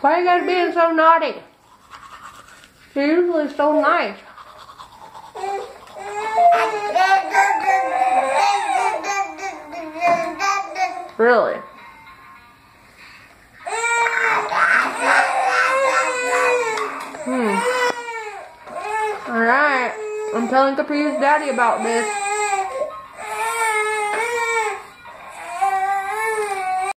Why are you guys being so naughty? You're usually so nice. Really? Hmm. Alright. I'm telling Capri's daddy about this.